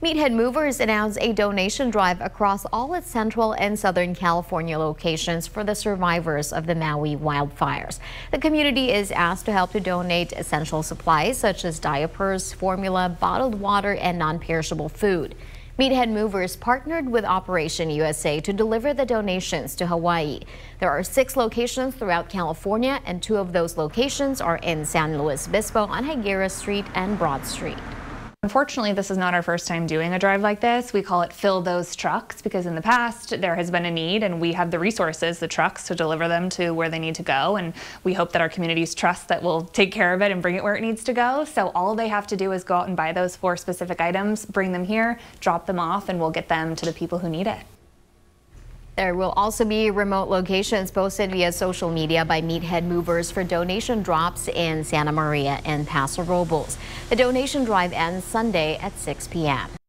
Meathead Movers announced a donation drive across all its central and southern California locations for the survivors of the Maui wildfires. The community is asked to help to donate essential supplies such as diapers, formula, bottled water, and non-perishable food. Meathead Movers partnered with Operation USA to deliver the donations to Hawaii. There are six locations throughout California, and two of those locations are in San Luis Obispo on Higuera Street and Broad Street. Unfortunately, this is not our first time doing a drive like this. We call it Fill Those Trucks because in the past there has been a need and we have the resources, the trucks, to deliver them to where they need to go. And we hope that our communities trust that we'll take care of it and bring it where it needs to go. So all they have to do is go out and buy those four specific items, bring them here, drop them off, and we'll get them to the people who need it. There will also be remote locations posted via social media by Meathead Movers for donation drops in Santa Maria and Paso Robles. The donation drive ends Sunday at 6 p.m.